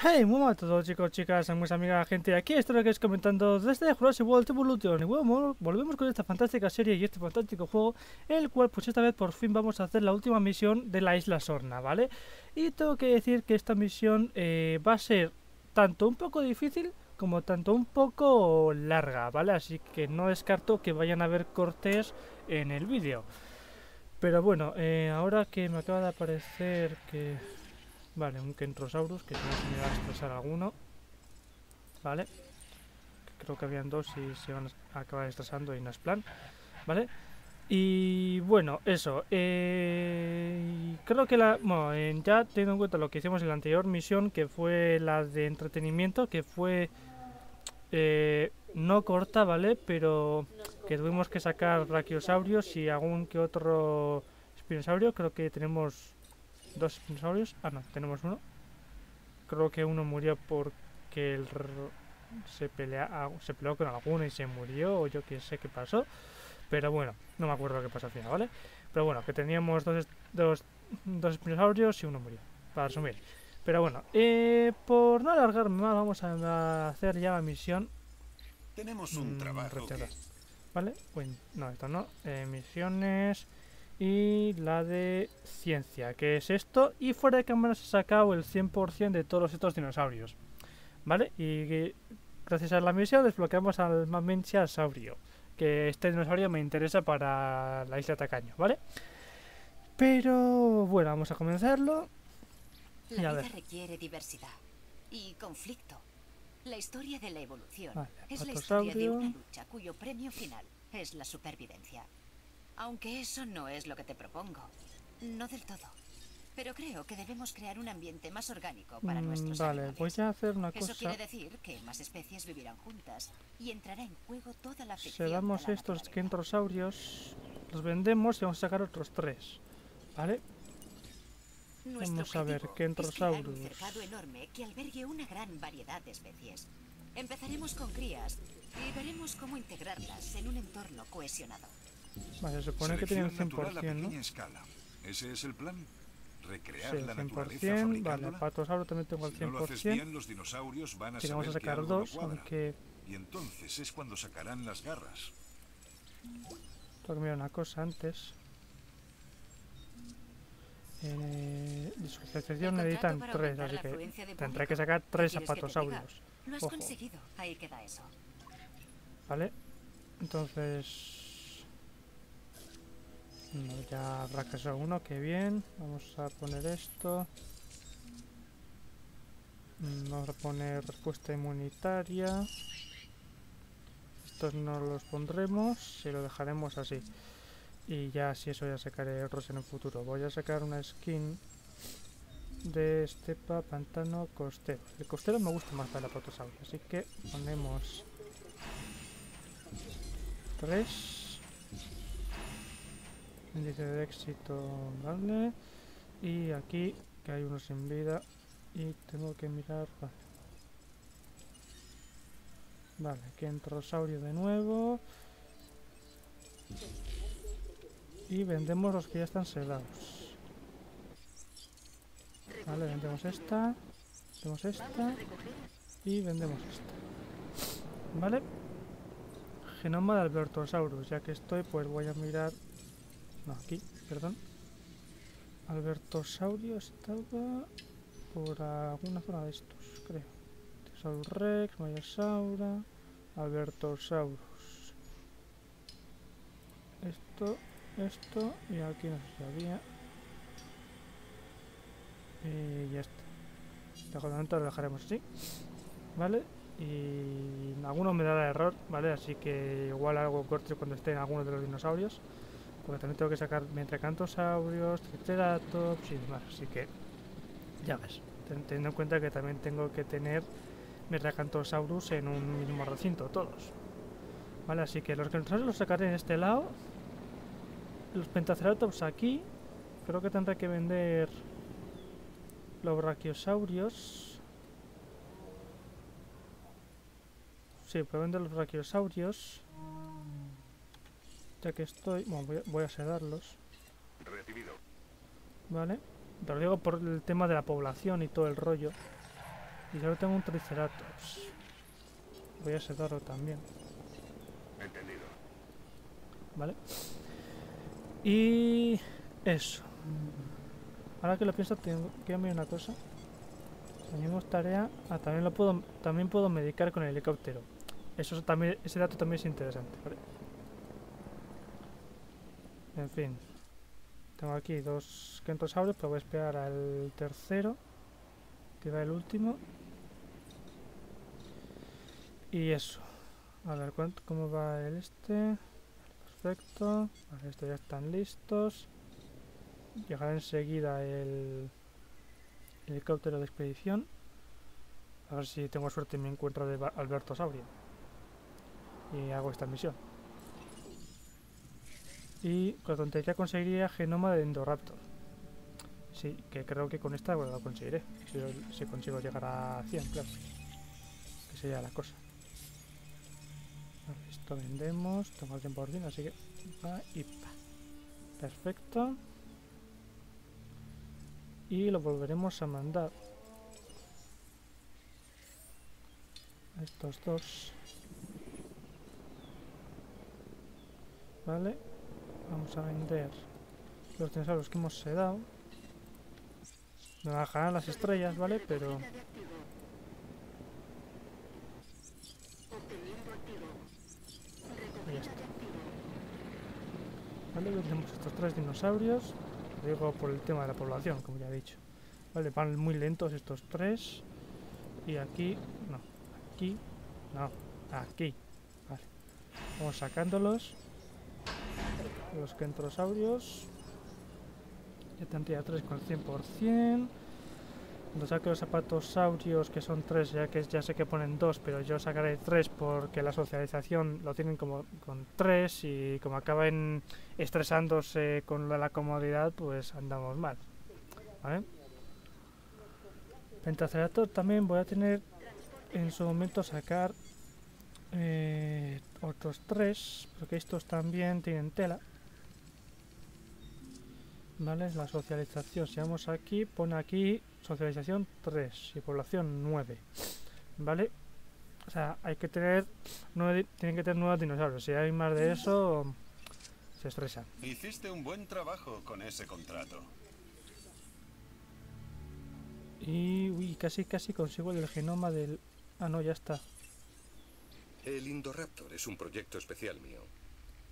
Hey, muy mal a todos chicos, chicas, amigos, amigas, gente, aquí estoy que es comentando desde Jurassic World Evolution y bueno, volvemos con esta fantástica serie y este fantástico juego el cual pues esta vez por fin vamos a hacer la última misión de la isla Sorna, ¿vale? Y tengo que decir que esta misión eh, va a ser tanto un poco difícil como tanto un poco larga, ¿vale? Así que no descarto que vayan a haber cortes en el vídeo. Pero bueno, eh, ahora que me acaba de aparecer que Vale, un Kentrosaurus, que si no se me va a estresar alguno. Vale. Creo que habían dos y se van a acabar estresando y no es plan. Vale. Y bueno, eso. Eh, creo que la. Ya teniendo en cuenta lo que hicimos en la anterior misión, que fue la de entretenimiento, que fue. Eh, no corta, ¿vale? Pero que tuvimos que sacar brachiosaurios y algún que otro espinosaurio. Creo que tenemos dos dinosaurios. Ah, no, tenemos uno. Creo que uno murió porque el se, pelea, ah, se peleó con alguno y se murió, o yo que sé qué pasó. Pero bueno, no me acuerdo qué pasó al final, ¿vale? Pero bueno, que teníamos dos, dos, dos dinosaurios y uno murió, para resumir. Pero bueno, eh, por no alargarme más, vamos a hacer ya la misión. Tenemos un mm, trabajo. ¿Vale? Bueno, no, esto no. Eh, misiones y la de ciencia, que es esto, y fuera de cámara se ha sacado el 100% de todos estos dinosaurios, ¿vale? Y gracias a la misión desbloqueamos al Saurio que este dinosaurio me interesa para la isla Tacaño, ¿vale? Pero bueno, vamos a comenzarlo. La vida requiere diversidad y conflicto. La historia de la evolución es la historia de una lucha cuyo premio final es la supervivencia. Aunque eso no es lo que te propongo. No del todo. Pero creo que debemos crear un ambiente más orgánico para mm, nuestros Vale, voy a hacer una cosa. Eso quiere decir que más especies vivirán juntas y entrará en juego toda la Si damos estos kentrosaurios, los vendemos y vamos a sacar otros tres. ¿Vale? vamos a ver, kentrosaurus. Es un enorme que albergue una gran variedad de especies. Empezaremos con crías y veremos cómo integrarlas en un entorno cohesionado. Vale, se supone que tiene un 100%, ¿no? Escala. ¿Ese es el plan? Recrear sí, la 100%, vale, patosauro también tengo el 100%. Si no lo haces bien, los dinosaurios van a, vamos a sacar dos, no aunque... Y entonces es cuando sacarán las garras. Tengo que mirar una cosa antes. Eh, disociación necesitan tres, así que tendré que sacar tres apatosaurios. Lo has conseguido, ahí queda eso. Vale, entonces ya habrá caso uno, que bien. Vamos a poner esto. Mm, vamos a poner respuesta inmunitaria. Estos no los pondremos y lo dejaremos así. Y ya si eso ya sacaré otros en el futuro. Voy a sacar una skin de estepa, pantano, costero. El costero me gusta más para la protosauria, así que ponemos tres índice de éxito, vale. Y aquí, que hay uno sin vida. Y tengo que mirar... Vale, vale aquí entrosaurio de nuevo. Y vendemos los que ya están sedados. Vale, vendemos esta. Vendemos esta. Y vendemos esta. Vale. Genoma de Albertosaurus. Ya que estoy, pues voy a mirar no, aquí, perdón. Albertosaurio estaba por alguna zona de estos, creo. Tesaurus Rex, Mayasaura, Albertosaurus. Esto, esto, y aquí no sé si había. Y ya está. De momento lo dejaremos así. ¿Vale? Y alguno me dará error, ¿vale? Así que igual algo corte cuando esté en alguno de los dinosaurios porque también tengo que sacar Mentracantosaurios, Triceratops y demás, así que ya ves, teniendo en cuenta que también tengo que tener Metracantosaurus en un mismo recinto, todos. Vale, así que los Kentrosaurus los sacaré en este lado, los Pentaceratops aquí, creo que tendré que vender los Brachiosaurios. Sí, puedo vender los Brachiosaurios. Ya que estoy... Bueno, voy a, sedarlos. Vale. Te lo digo por el tema de la población y todo el rollo. Y solo tengo un Triceratops. Voy a sedarlo también. Entendido. ¿Vale? Y... Eso. Ahora que lo pienso, tengo que ver una cosa. Tenemos tarea... Ah, también lo puedo... También puedo medicar con el helicóptero. Eso también, ese dato también es interesante, ¿vale? En fin. Tengo aquí dos kentosaurios, pero voy a esperar al tercero. Que va el último. Y eso. A ver, ¿cómo va el este? Perfecto. Vale, estos ya están listos. Llegará enseguida el helicóptero de expedición. A ver si tengo suerte y me encuentro de Alberto Saurio. Y hago esta misión. Y con tontería conseguiría genoma de Endoraptor. Sí, que creo que con esta lo conseguiré. Si, consigo llegar a 100, claro. Que sería la cosa. esto vendemos. Tengo el 100%, así que... Va y pa. Perfecto. Y lo volveremos a mandar. Estos dos. Vale. Vamos a vender los dinosaurios que hemos sedado. Me bajarán las estrellas, ¿vale? Pero... Ahí está. Vale, tenemos estos tres dinosaurios. Lo digo por el tema de la población, como ya he dicho. Vale, van muy lentos estos tres. Y aquí... No. Aquí... No. Aquí. Vale. Vamos sacándolos los kentrosaurios. Ya tendría 3 con el 100%. Cuando saque los zapatosaurios, que son 3, ya que ya sé que ponen 2, pero yo sacaré 3 porque la socialización lo tienen como con 3 y como acaban estresándose con la, comodidad, pues andamos mal. ¿Vale? Pentaceratops también voy a tener en su momento sacar eh, otros 3, porque estos también tienen tela. ¿Vale? La socialización, si vamos aquí, pone aquí socialización 3 y población 9. ¿Vale? O sea, hay que tener nueve, tienen que tener nuevos dinosaurios. Si hay más de eso, se estresan. Hiciste un buen trabajo con ese contrato. Y uy, casi casi consigo el genoma del... Ah, no, ya está. El Indoraptor es un proyecto especial mío.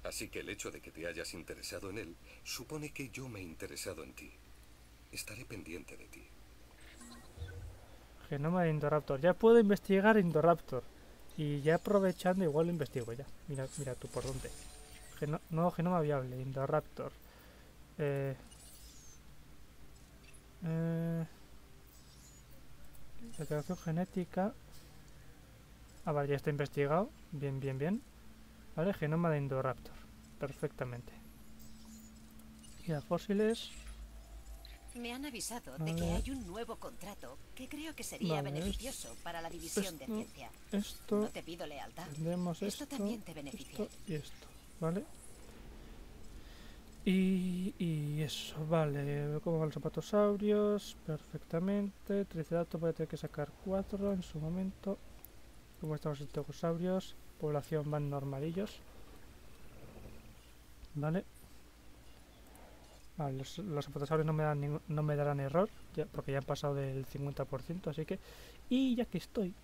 Así que el hecho de que te hayas interesado en él supone que yo me he interesado en ti. Estaré pendiente de ti. Genoma de Indoraptor. Ya puedo investigar Indoraptor. Y ya aprovechando igual lo investigo ya. Mira, mira tú por dónde. nuevo genoma viable, Indoraptor. Eh, eh, genética. Ah, vale, ya está investigado. Bien, bien, bien. Vale, genoma de Indoraptor. Perfectamente. Y a fósiles. Me han avisado de que hay un nuevo contrato que creo que sería beneficioso para la división de ciencia. Esto. No te pido lealtad. esto, también te beneficia. y esto, ¿vale? Y, y, eso, vale. ¿Cómo van los zapatosaurios? Perfectamente. Triceratops voy a tener que sacar cuatro en su momento. ¿Cómo están los stegosaurios? Población van normalillos. Vale. Vale, los, los no me, dan no me darán error, porque ya han pasado del 50%, así que... Y ya que estoy,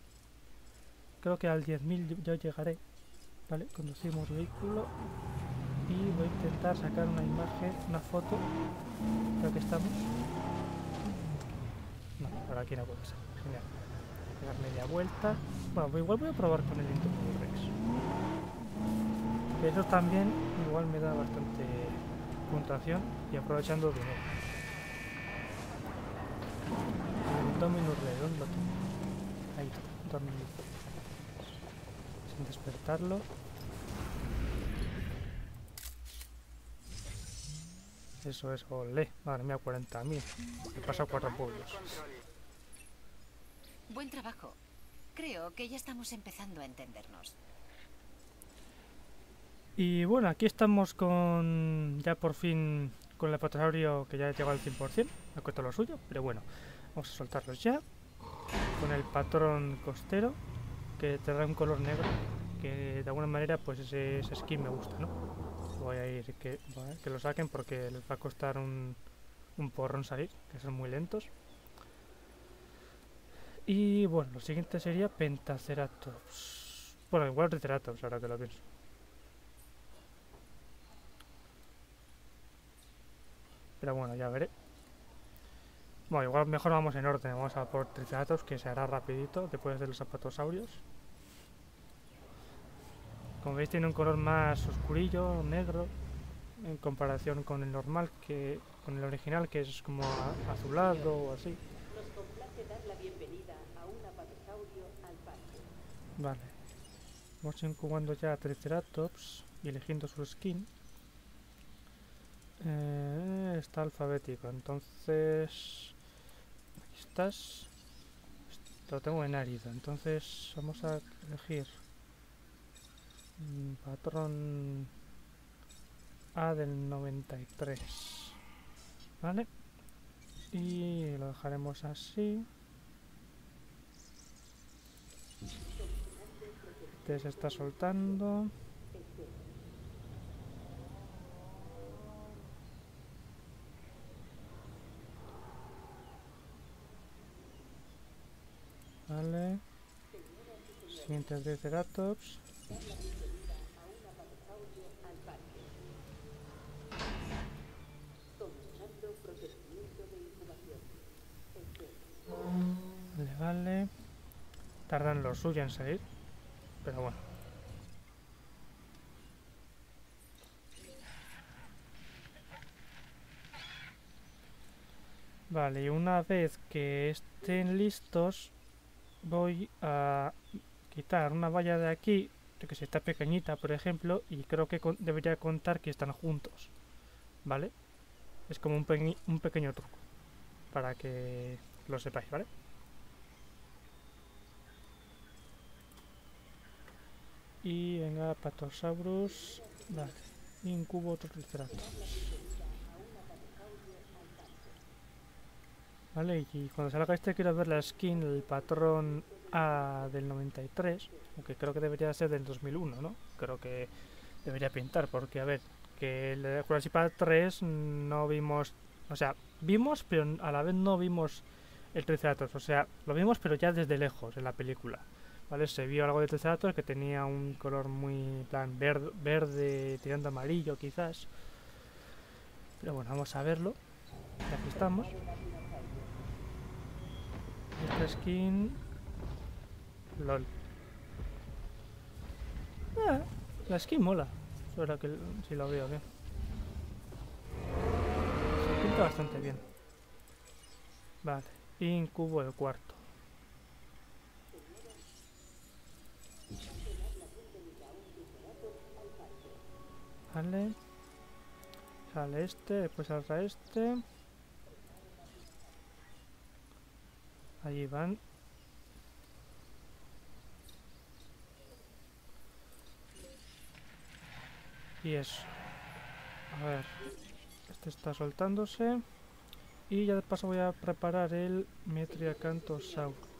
creo que al 10.000 yo llegaré. Vale, conducimos vehículo y voy a intentar sacar una imagen, una foto. Creo que estamos. No, por aquí no puede ser. Genial dar media vuelta. Bueno, igual voy a probar con el Rex. Eso también igual me da bastante puntuación y aprovechando dinero. El Dominus redondo. Ahí está, Sin despertarlo. Eso es, ole. Madre mía, 40.000. He pasado cuatro pueblos. Buen trabajo. Creo que ya estamos empezando a entendernos. Y bueno, aquí estamos con ya por fin con el patosaurio que ya ha llegado al 100%. Me ha costado lo suyo, pero bueno, vamos a soltarlos ya. con el patrón costero, que te da un color negro, que de alguna manera pues ese, skin me gusta, ¿no? Voy a ir que, que lo saquen porque les va a costar un, un porrón salir, que son muy lentos. Y bueno, lo siguiente sería Pentaceratops. Bueno, igual Triceratops, ahora que lo pienso. Pero bueno, ya veré. Bueno, igual mejor vamos en orden. Vamos a por Triceratops, que se hará rapidito después de los zapatosaurios. Como veis tiene un color más oscurillo, negro, en comparación con el normal, que con el original, que es como azulado o así. Vale. Vamos incubando ya a Triceratops y eligiendo su skin. Eh, está alfabético, entonces... Aquí estás. Lo tengo en árido, entonces vamos a elegir patrón A del 93. ¿Vale? Y lo dejaremos así. Este se está soltando. Vale. Siguientes de Ceratops. Vale, vale. Tardan lo suyo en salir. Pero bueno. Vale, y una vez que estén listos, voy a quitar una valla de aquí, que si está pequeñita, por ejemplo, y creo que debería contar que están juntos. ¿Vale? Es como un, un pequeño truco, para que lo sepáis, ¿vale? Y venga, Patosaurus. Vale. Incubo otro Vale, y cuando salga este quiero ver la skin, el patrón A del 93. Aunque creo que debería ser del 2001, ¿no? Creo que debería pintar, porque a ver, que el Jurassic Park 3 no vimos... O sea, vimos, pero a la vez no vimos el Triceratops. O sea, lo vimos, pero ya desde lejos en la película. ¿vale? Se vio algo de Triceratops que tenía un color muy plan verde, tirando amarillo quizás. Pero bueno, vamos a verlo. Aquí estamos. Esta skin... LOL. Ah, la skin mola. Ahora que si lo veo bien. Se pinta bastante bien. Vale. Incubo el cuarto. Vale. Sale este, después saldrá este. Allí van. Y eso. A ver. Este está soltándose. Y ya de paso voy a preparar el Metriacantosaurus.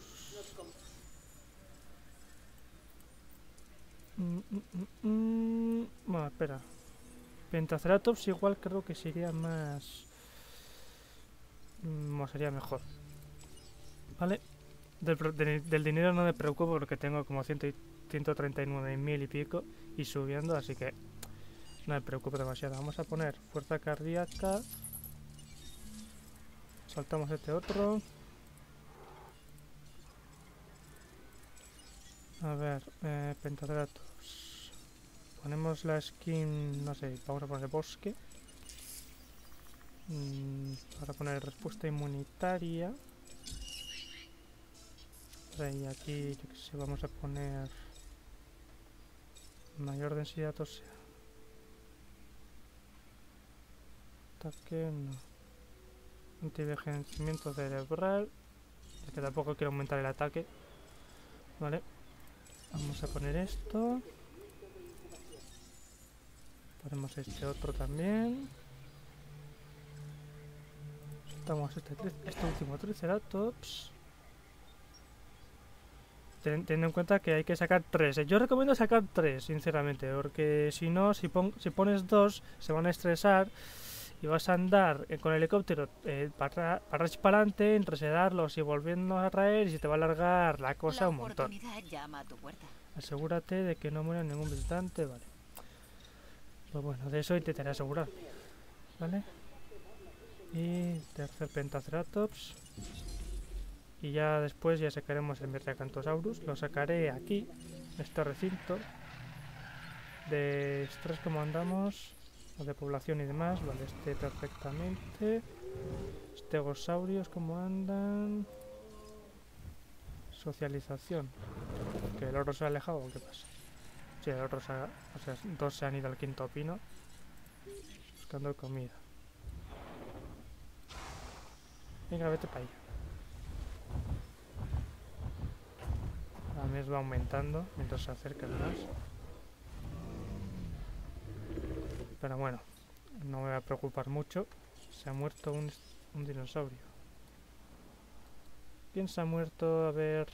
Mm, mm, mm, bueno, espera. Pentaceratops igual creo que sería más... No sería mejor. ¿Vale? Del, dinero no me preocupo porque tengo como 139 mil y pico y subiendo, así que no me preocupo demasiado. Vamos a poner fuerza cardíaca. Saltamos este otro. A ver, eh, Pentaceratops. Ponemos la skin, no sé, vamos a poner bosque. Mm, para poner respuesta inmunitaria. Y aquí, yo que sé, vamos a poner mayor densidad ósea. Ataque, no. Antienvejecimiento cerebral. Es que tampoco quiero aumentar el ataque. Vale. Vamos a poner esto. Ponemos este otro también. Soltamos este, este último Triceratops. Teniendo en cuenta que hay que sacar tres. Yo recomiendo sacar tres, sinceramente, porque si no, si, si pones dos, se van a estresar y vas a andar eh, con el helicóptero eh, para, para para adelante, entresedarlos y volviendo a traer y se te va a alargar la cosa un montón. Asegúrate de que no muera ningún visitante, vale. Pues bueno, de eso intentaré asegurar. ¿Vale? Y tercer Pentaceratops. Y ya después ya sacaremos el Myrtacantosaurus. Lo sacaré aquí, en este recinto. De estrés como andamos de población y demás, vale, este perfectamente. Stegosaurios, ¿cómo andan? Socialización. ¿Que el oro se ha alejado o qué pasa? Sí, el oro se ha, o sea, dos se han ido al quinto pino. Buscando comida. Venga, vete para allá. Mes va aumentando mientras se acerca más. Pero bueno, no me voy a preocupar mucho. Se ha muerto un, un dinosaurio. ¿Quién se ha muerto? A ver...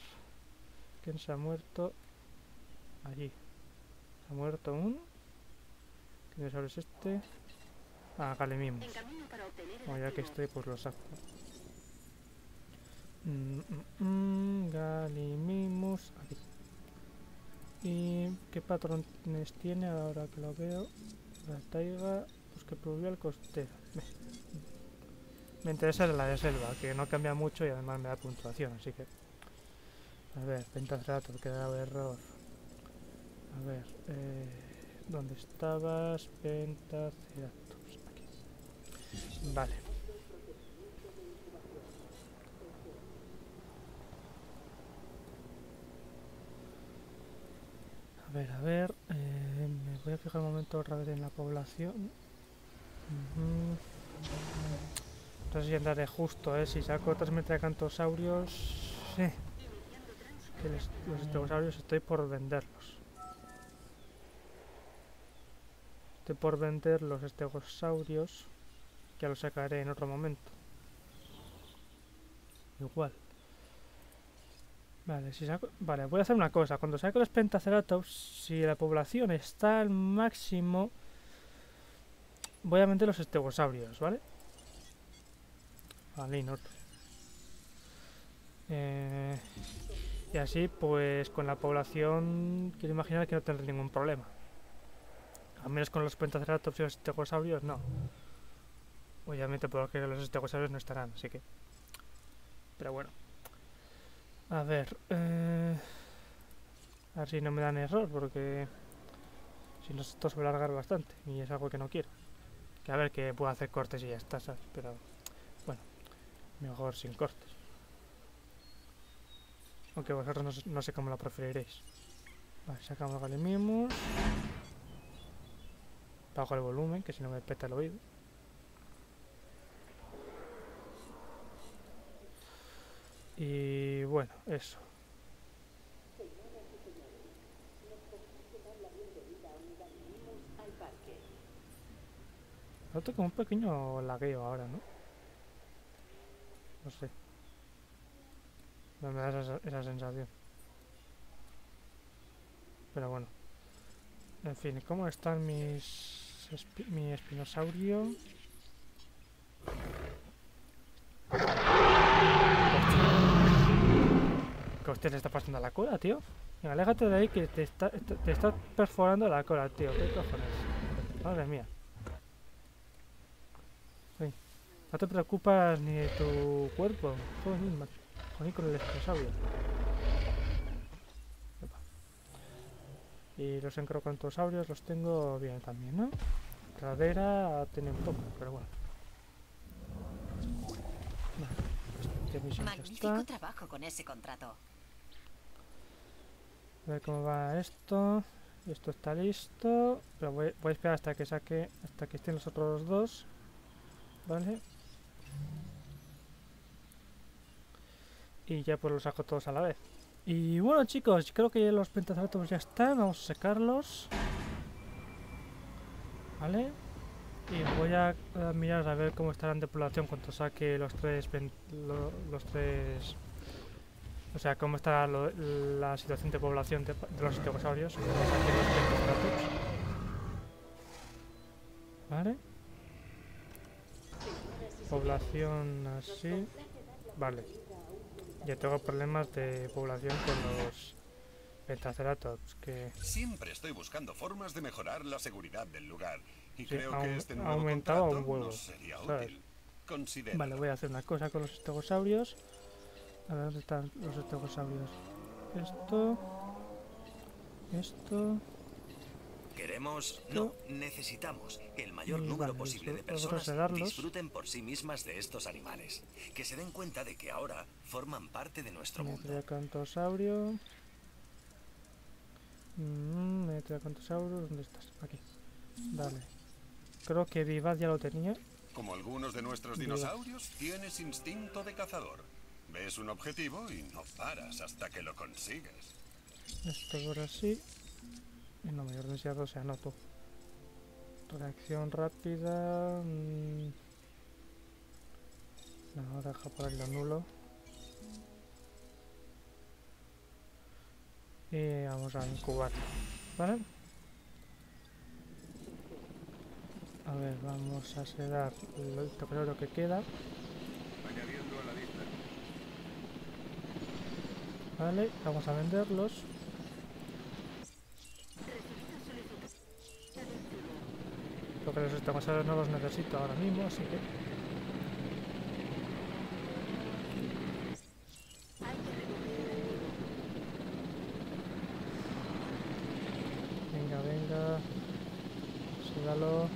¿Quién se ha muerto? Allí. Se ha muerto un... ¿Qué dinosaurio es este? Ah, Galimimus. Bueno, ya que estoy, pues lo saco. Mm, mm, mm, Galimimus. Aquí. ¿Y qué patrones tiene ahora que lo veo? La taiga, bosque pluvial costero. Me interesa la de selva, que no cambia mucho y además me da puntuación, así que... A ver, Pentaceratops, que da error. A ver, eh, ¿dónde estabas? Pentaceratops, aquí. Vale. A ver, a ver. Eh, me voy a fijar un momento otra vez en la población. Sé si andaré justo, ¿eh? Si saco otras metacantosaurios... Sí. Los estegosaurios estoy por venderlos. Estoy por vender los estegosaurios. Que los sacaré en otro momento. Igual. Vale, si saco... vale, voy a hacer una cosa. Cuando saco los pentaceratops, si la población está al máximo, voy a vender los estegosaurios, ¿vale? Vale, no. Eh, y así, pues con la población, quiero imaginar que no tendré ningún problema. Al menos con los pentaceratops y los estegosaurios, no. Obviamente, porque los estegosaurios no estarán, así que... Pero bueno. A ver, eh, a ver si no me dan error, porque si no esto se va a alargar bastante y es algo que no quiero. Que a ver, que puedo hacer cortes y ya está, ¿sabes? Pero bueno, mejor sin cortes. Aunque vosotros no, sé cómo lo preferiréis. Vale, sacamos Galimimus. Bajo el volumen, que si no me peta el oído. Y bueno, eso. Noto como un pequeño lagueo ahora, ¿no? No sé. Me da esa, esa sensación. Pero bueno. En fin, ¿cómo están mis... mi espinosaurio? ¿Qué hostia le está pasando a la cola, tío? Venga, aléjate de ahí que te está, te, está perforando la cola, tío. ¿Qué cojones? Madre mía. no te preocupas ni de tu cuerpo. Joder, joder con el estresaurio. Y los encrocantosaurios los tengo bien también, ¿no? Cadera tiene un poco, pero bueno. Magnífico trabajo con ese contrato. A ver cómo va esto. Esto está listo. Pero voy, a esperar hasta que saque. Hasta que estén los otros dos. Vale. Y ya pues los saco todos a la vez. Y bueno chicos, creo que los pentaceratops ya están. Vamos a sacarlos. Vale. Y voy a, mirar a ver cómo estarán de población cuando saque los tres los tres O sea, cómo está la situación de población de, los estegosaurios. Vale. Población así. Vale. Ya tengo problemas de población con los pentaceratops que... Siempre estoy buscando formas de mejorar la seguridad del lugar. Y creo que este nuevo ha aumentado un huevo. Vale, voy a hacer una cosa con los estegosaurios. A ver, ¿dónde están los estegosaurios? Esto... Esto... Queremos, no, necesitamos que el mayor número posible de personas disfruten por sí mismas de estos animales. Que se den cuenta de que ahora forman parte de nuestro mundo. Cantosaurio. Mmm, Cantosaurio, ¿dónde estás? Aquí. Dale. Creo que Vivaz ya lo tenía. Como algunos de nuestros dinosaurios, tienes instinto de cazador. Ves un objetivo y no paras hasta que lo consigues. Esto ahora sí. Y no mayor densidad, o sea, noto. Reacción rápida. Mmm. No, deja por ahí lo nulo. Y vamos a incubar. ¿Vale? A ver, vamos a sedar el toquero que queda. Añadiendo a la lista. Vale, vamos a venderlos. Lo que los estamos no los necesito ahora mismo, así que... Venga, venga. Sígalo.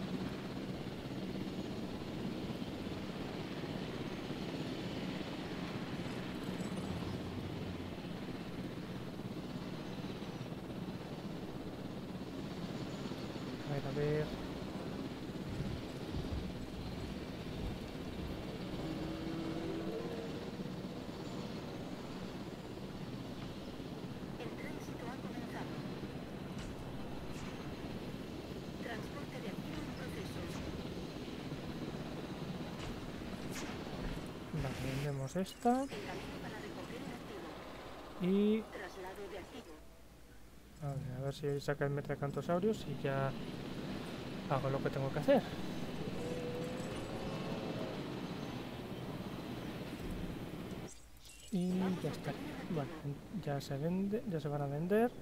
A ver, a ver. Esta. Y... A ver, si saca el Metracantosaurus y ya hago lo que tengo que hacer. Y ya está. Ya se vende, ya se van a vender.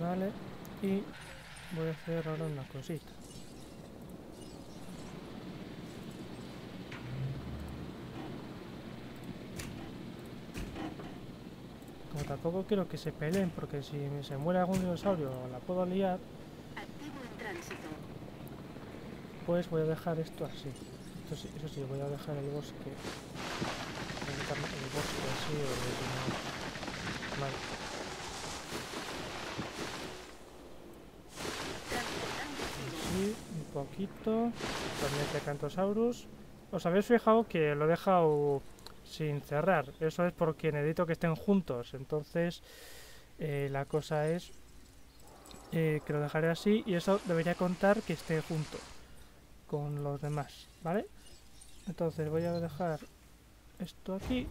Vale. Y voy a hacer ahora una cosita. Tampoco quiero que se peleen, porque si se muere algún dinosaurio la puedo liar. Pues voy a dejar esto así. Esto sí, eso sí, voy a dejar el bosque. El bosque así o Vale. Sí, un poquito. También de Cantosaurus. ¿Os habéis fijado que lo he dejado sin cerrar. Eso es porque necesito que estén juntos. Entonces, eh, la cosa es eh, que lo dejaré así y eso debería contar que esté junto con los demás, ¿vale? Entonces voy a dejar esto aquí.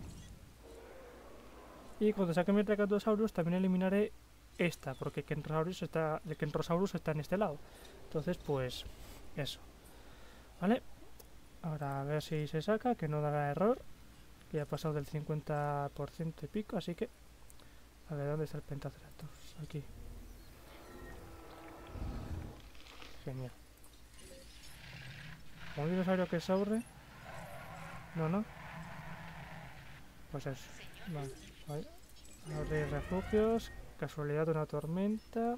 Y cuando saque mi Triceratosaurus también eliminaré esta, porque Kentrosaurus está, el Kentrosaurus está en este lado. Entonces, pues, eso. ¿Vale? Ahora a ver si se saca, que no dará error que ya ha pasado del 50% y pico, así que a ver dónde está el Pentaceratops, aquí. Genial. ¿Un dinosaurio que sobre? No, no. Pues eso. Vale. Abre refugios. Casualidad de una tormenta.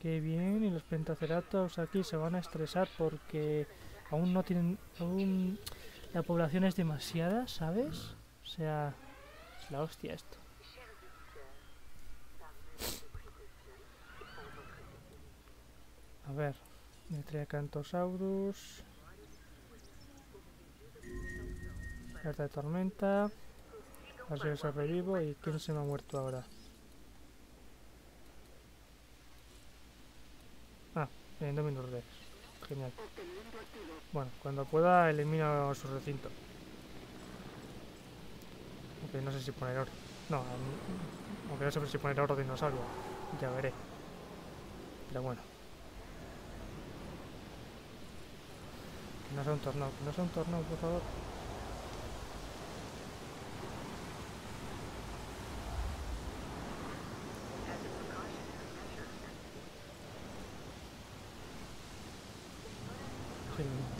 Qué bien. Y los pentaceratops aquí se van a estresar porque aún no tienen... Aún la población es demasiada, ¿sabes? O sea, es la hostia esto. A ver, Cantosaurus. Carta de tormenta. A ver si sobrevivo y quién se me ha muerto ahora. Ah, en Dominus Rex. Genial. Bueno, cuando pueda elimino su recinto. Aunque no sé si poner oro. No, aunque no sé si poner oro dinosaurio. Ya veré. Pero bueno. Que no sea un tornado, que no sea un tornado, por favor.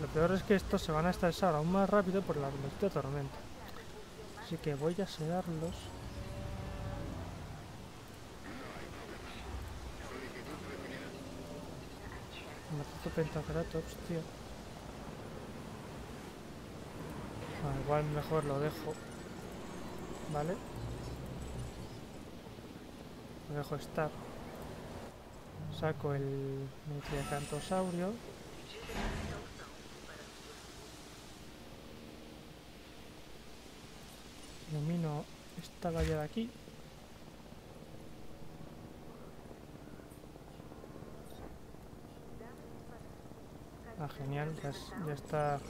lo peor es que estos se van a estresar aún más rápido por la de tormenta. Así que voy a sedarlos. Maldito pentaceratops, tío. Ah, igual mejor lo dejo. ¿Vale? Lo dejo estar. Saco el Nutriacantosaurio. Ilumino esta valla de aquí. Ah, genial, ya, ya está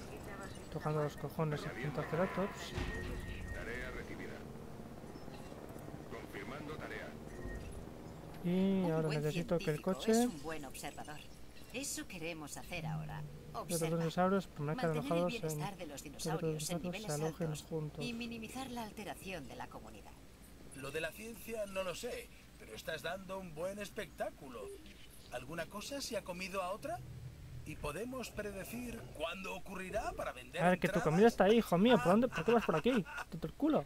tocando los cojones el Pentaceratops. Tarea recibida. Confirmando tarea. Y ahora necesito que el coche... Es un buen observador. Eso queremos hacer ahora. Observa. Los dinosaurios permanezcan alojados el bienestar en... de los dinosaurios en niveles juntos. Y minimizar la alteración de la comunidad. Lo de la ciencia no lo sé, pero estás dando un buen espectáculo. ¿Alguna cosa se ha comido a otra? ¿Y podemos predecir cuándo ocurrirá para vender A ver, que tu comida está ahí, hijo mío. ¿Por, dónde, ¿Por qué vas por aquí? Te el culo.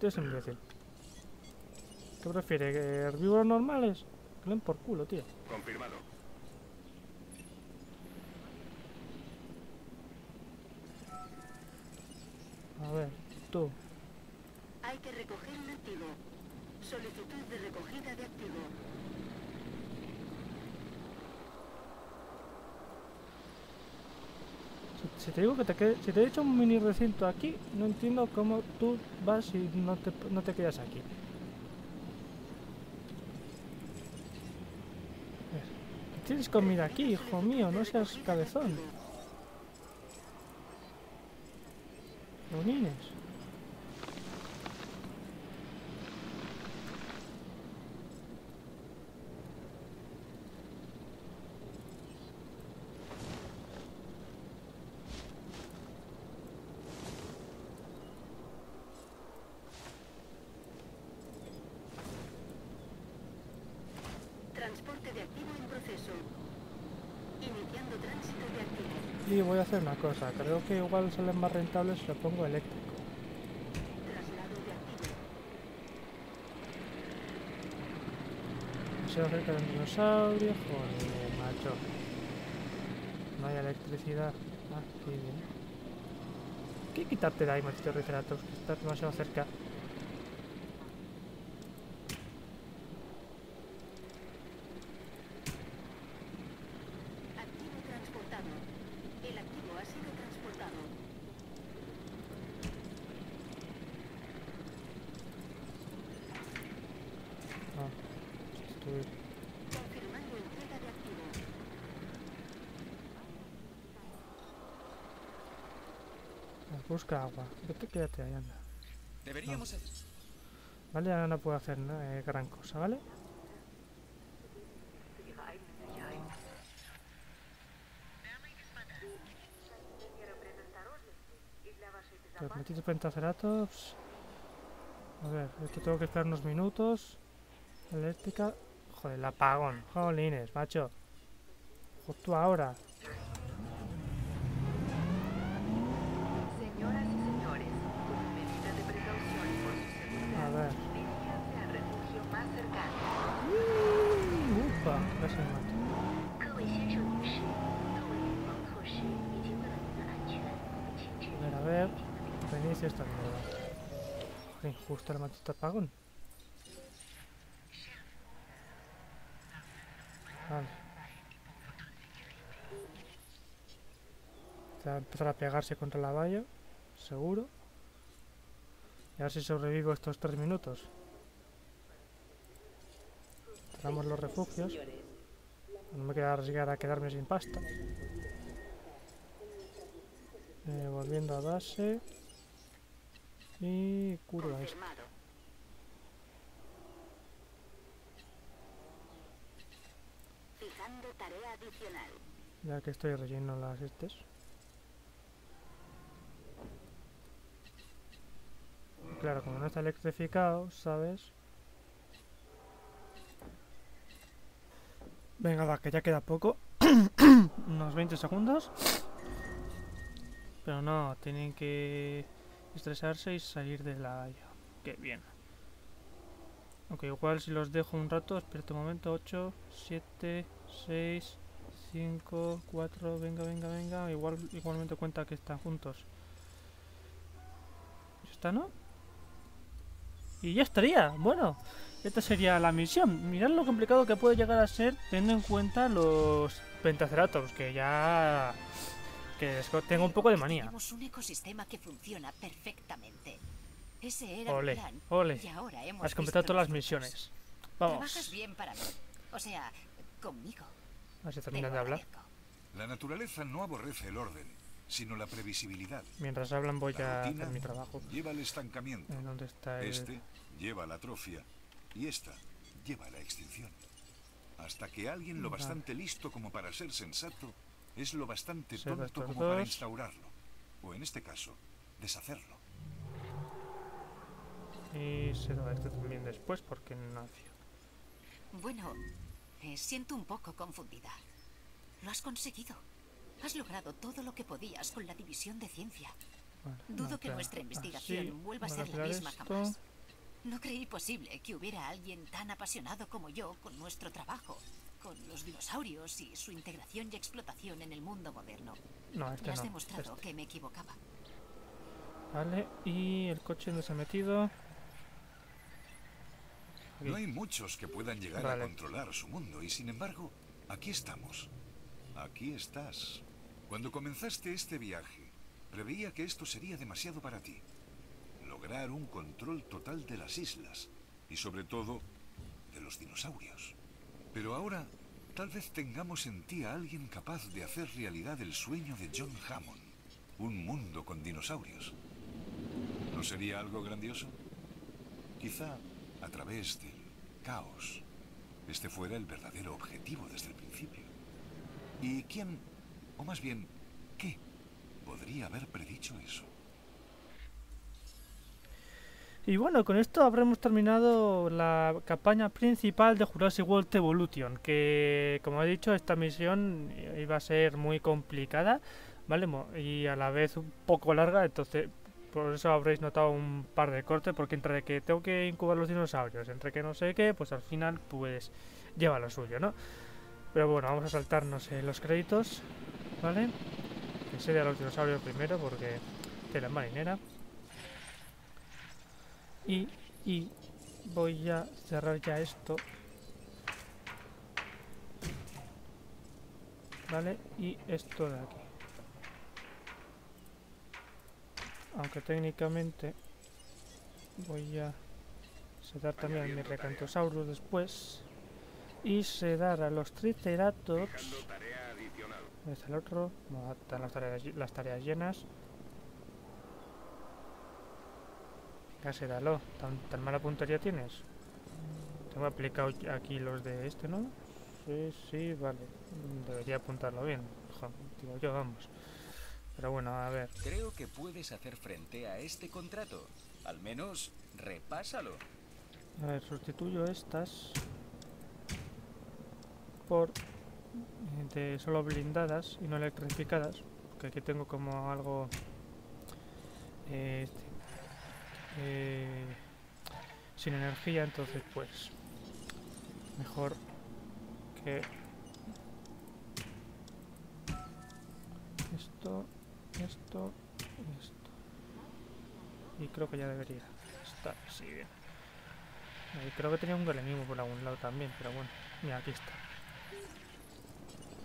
Tú eres imbécil. ¿Qué prefiere? ¿Herbívoros normales? Que leen por culo, tío. Confirmado. A ver, tú. Hay que recoger un activo. Solicitud de recogida de activo. Si, te digo que te quede, si te he hecho un mini recinto aquí, no entiendo cómo tú vas y no te, no te quedas aquí. Tienes comida aquí, hijo mío, no seas cabezón. Bonines. Y voy a hacer una cosa, creo que igual salen más rentables si lo pongo eléctrico. Se cerca del dinosaurio, joder, macho. No hay electricidad. Ah, qué bien. ¿Qué quitarte de ahí, maldito Triceratops? Que estás demasiado cerca. Busca agua. Vete, quédate ahí, anda. Deberíamos... Vale, ahora no puedo hacer eh, gran cosa, ¿vale? Permitido pentaceratops. A ver, esto tengo que esperar unos minutos. Eléctrica. Joder, el apagón. Jolines, macho. Justo ahora. Esta mierda? Injusto el maldito apagón. Vale. Va a empezar a pegarse contra la valla, seguro. Y a ver si sobrevivo estos tres minutos. Cerramos los refugios. No me queda arriesgar a quedarme sin pasta. Eh, volviendo a base. Y curva esto. Ya que estoy relleno las estes. Claro, como no está electrificado, ¿sabes? Venga, va, que ya queda poco. Unos 20 segundos. Pero no, tienen que estresarse y salir de la valla. Qué bien. Ok, igual si los dejo un rato, espérate un momento. 8, 7, 6, 5, 4, venga, venga, venga. Igual, igualmente cuenta que están juntos. ¿Ya está, no? Y ya estaría. Bueno, esta sería la misión. Mirad lo complicado que puede llegar a ser teniendo en cuenta los pentaceratops, que ya... que tengo un poco de manía. Tenemos un ecosistema que funciona perfectamente. Ese era ole, el plan. ole. Y ahora hemos Has completado todas las misiones. Vamos. Trabajas bien para mí. O sea, conmigo. Así terminan de hablar. La naturaleza no aborrece el orden, sino la previsibilidad. Mientras hablan voy a hacer mi trabajo. Lleva el estancamiento. ¿Dónde está el... Este lleva la atrofia y esta lleva la extinción. Hasta que alguien lo bastante listo como para ser sensato es lo bastante tonto como para instaurarlo. O en este caso, deshacerlo. Y se da este también después porque nació. Bueno, me siento un poco confundida. Lo has conseguido. Has logrado todo lo que podías con la división de ciencia. Dudo que nuestra investigación vuelva a ser la misma jamás. No creí posible que hubiera alguien tan apasionado como yo con nuestro trabajo, con los dinosaurios y su integración y explotación en el mundo moderno. No, este me has no, demostrado este. que me equivocaba. Vale, y el coche donde se ha metido. Aquí. No hay muchos que puedan llegar vale. a controlar su mundo y sin embargo, aquí estamos. Aquí estás. Cuando comenzaste este viaje, preveía que esto sería demasiado para ti lograr un control total de las islas y sobre todo de los dinosaurios. Pero ahora tal vez tengamos en ti a alguien capaz de hacer realidad el sueño de John Hammond, un mundo con dinosaurios. ¿No sería algo grandioso? Quizá a través del caos este fuera el verdadero objetivo desde el principio. ¿Y quién, o más bien, qué, podría haber predicho eso? Y bueno, con esto habremos terminado la campaña principal de Jurassic World Evolution, que como he dicho, esta misión iba a ser muy complicada, ¿vale? Y a la vez un poco larga, entonces por eso habréis notado un par de cortes, porque entre que tengo que incubar los dinosaurios, entre que no sé qué, pues al final pues lleva lo suyo, ¿no? Pero bueno, vamos a saltarnos eh, los créditos, ¿vale? Que sería los dinosaurios primero, porque la marinera. Y, y voy a cerrar ya esto. Vale, y esto de aquí. Aunque técnicamente voy a sedar también mi recantosaurus después. Y sedar a los triceratops. ¿Dónde está el otro? No, están las tareas, las tareas llenas. Casi dalo. ¿Tan, ¿Tan, mala puntería tienes? Tengo aplicado aquí los de este, ¿no? Sí, sí, vale. Debería apuntarlo bien. digo yo, vamos. Pero bueno, a ver. Creo que puedes hacer frente a este contrato. Al menos, repásalo. A ver, sustituyo estas por de solo blindadas y no electrificadas. Que aquí tengo como algo... Eh, eh, sin energía, entonces pues mejor que esto, esto y esto. Y creo que ya debería estar así bien. Creo que tenía un mismo por algún lado también, pero bueno, mira, aquí está.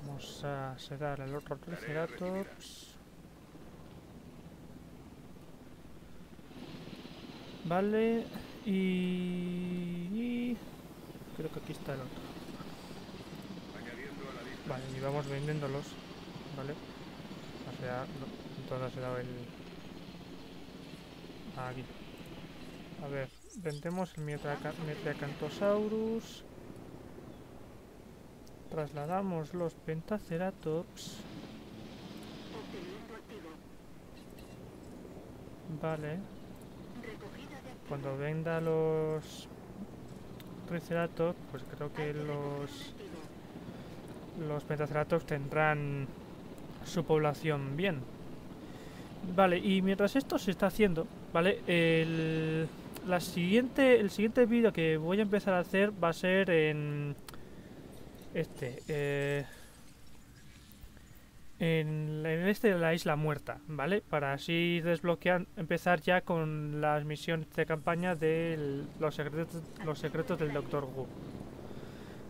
Vamos a sedar el otro Triceratops. Vale, y... Creo que aquí está el otro. Vale, y vamos vendiéndolos, ¿vale? O sea, ¿Dónde se dado el...? Aquí. A ver, vendemos el Metriacantosaurus. Trasladamos los Pentaceratops. Vale. Cuando venda los Triceratops, pues creo que los los Pentaceratops tendrán su población bien. Vale, y mientras esto se está haciendo, ¿vale? El, la siguiente, el siguiente vídeo que voy a empezar a hacer va a ser en... Este, eh, en, este de la isla muerta, ¿vale? Para así desbloquear, empezar ya con las misiones de campaña de los secretos, los secretos del Doctor Wu,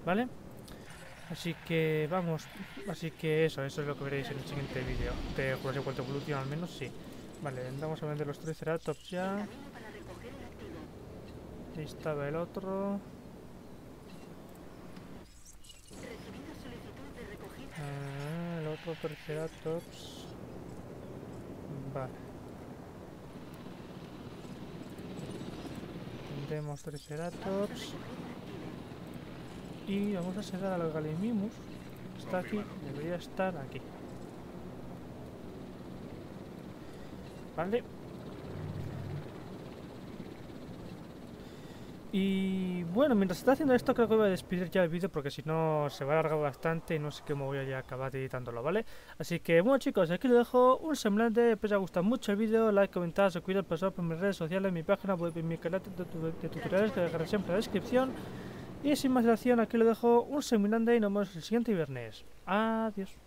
¿vale? Así que vamos, así que eso, eso es lo que veréis en el siguiente vídeo de Jurassic World Evolution, al menos sí. Vale, vamos a vender los Triceratops ya. Ahí estaba el otro. Triceratops. Vale. Vendemos Triceratops. Y vamos a sedar al Galimimus. Está aquí, debería estar aquí. Vale. Y bueno, mientras está haciendo esto creo que voy a despedir ya el vídeo porque si no se va a alargar bastante y no sé cómo voy a acabar editándolo, ¿vale? Así que bueno chicos, aquí lo dejo un semblante, espero que os gustado mucho el vídeo, like, comentar, suscribiros, pasar por mis redes sociales, mi página web y mi canal de, tutoriales que dejaré siempre en la descripción. Y sin más dilación, aquí lo dejo un seminante y nos vemos el siguiente viernes. Adiós.